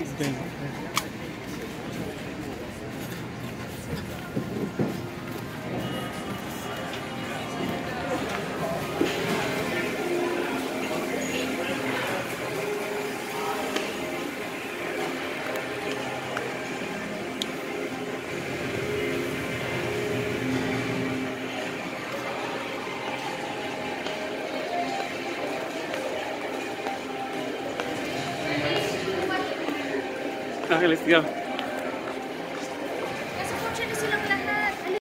It's dangerous. Ángeles.